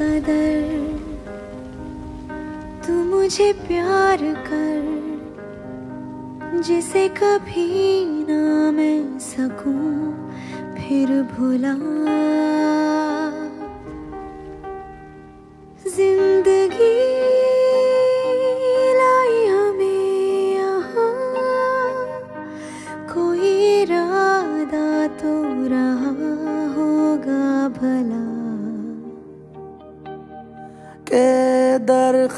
कदर। तू मुझे प्यार कर जिसे कभी ना मैं सकूँ फिर भुला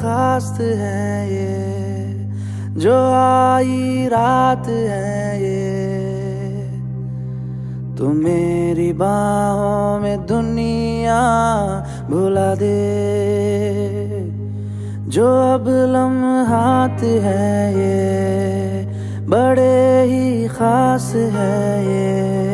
दरखास्त है ये, जो आई रात है ये। तू मेरी बाहों में दुनिया भुला दे, जो अब लम्हात है ये, बड़े ही खास है ये।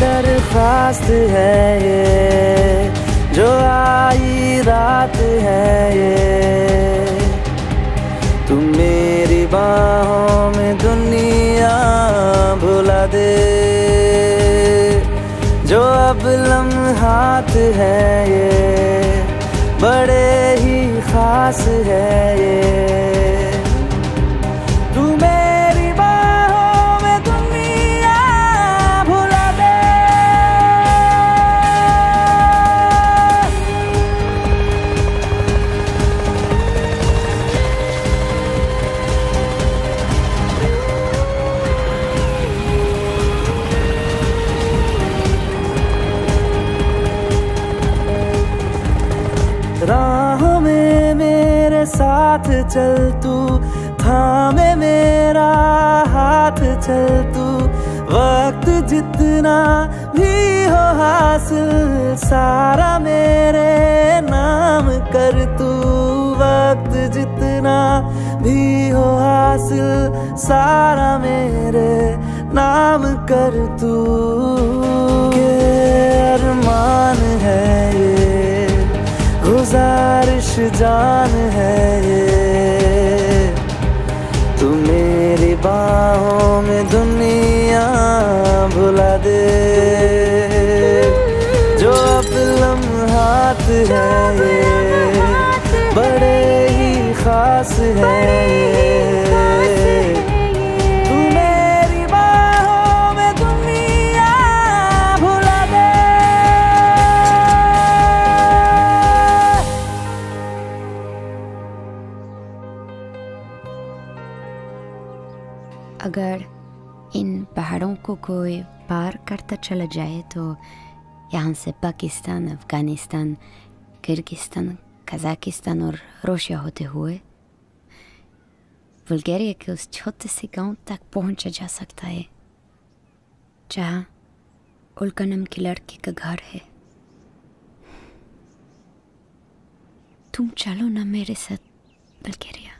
दरखास्त है ये, जो आई रात है ये। तुम मेरी बाहों में दुनिया भुला दे, जो अब लम्हात है ये। साथ चल तू, थामे मेरा हाथ चल तू। वक्त जितना भी हो हासिल, सारा मेरे नाम कर तू। वक्त जितना भी हो हासिल, सारा मेरे नाम कर तू। गुजारिश जान है ये। तू मेरी बाहों में दुनिया भुला दे। जो अब लम्हात है ये, बड़े ही खास है ये। अगर इन पहाड़ों को कोई पार करता चला जाए तो यहाँ से पाकिस्तान, अफ़गानिस्तान, किर्गिस्तान, कजाकिस्तान और रशिया होते हुए बुल्गारिया के उस छोटे से गाँव तक पहुँचा जा सकता है, जहाँ उल्का नाम की लड़की का घर है। तुम चलो ना मेरे साथ, बुल्गारिया।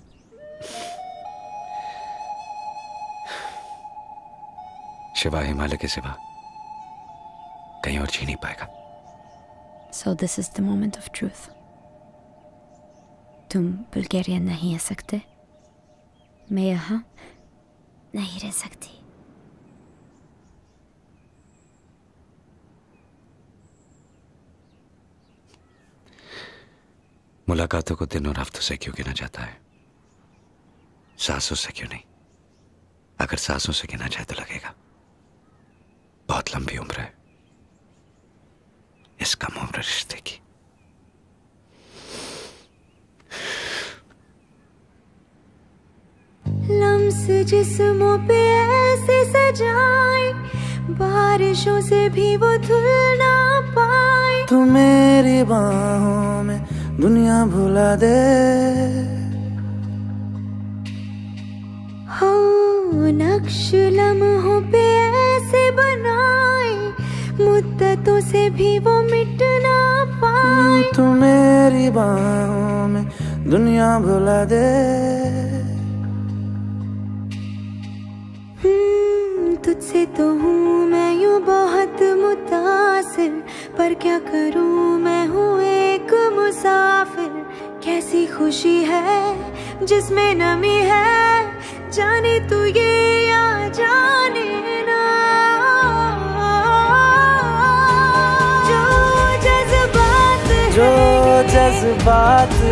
शिवा हिमालय के सिवा कहीं और जी नहीं पाएगा। So this is the moment of truth तुम बुल्गारिया नहीं आ सकते। मैं यहाँ नहीं रह सकती। मुलाकातों को दिन और हफ्तों से क्यों गिना जाता है? सांसों से क्यों नहीं? अगर सासों से गिना जाए तो लगेगा। बहुत लंबी उम्र है। इस कम उम्र रिश्ते की। लम्स जिस्मों पे ऐसे सजाए बारिशों से भी वो धुल ना पाए। तू मेरी बाहों में दुनिया भुला दे। हो नक्श लम्हों दुनिया भुला दे। हम्म, तुझसे तो हूँ मैं यूँ बहुत मुतासिर पर क्या करूँ मैं हूँ एक मुसाफिर। कैसी खुशी है जिसमें नमी है जाने तू ये या जाने ना। जो जज्बात जो जज्बात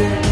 Thank you.